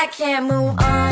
I can't move on.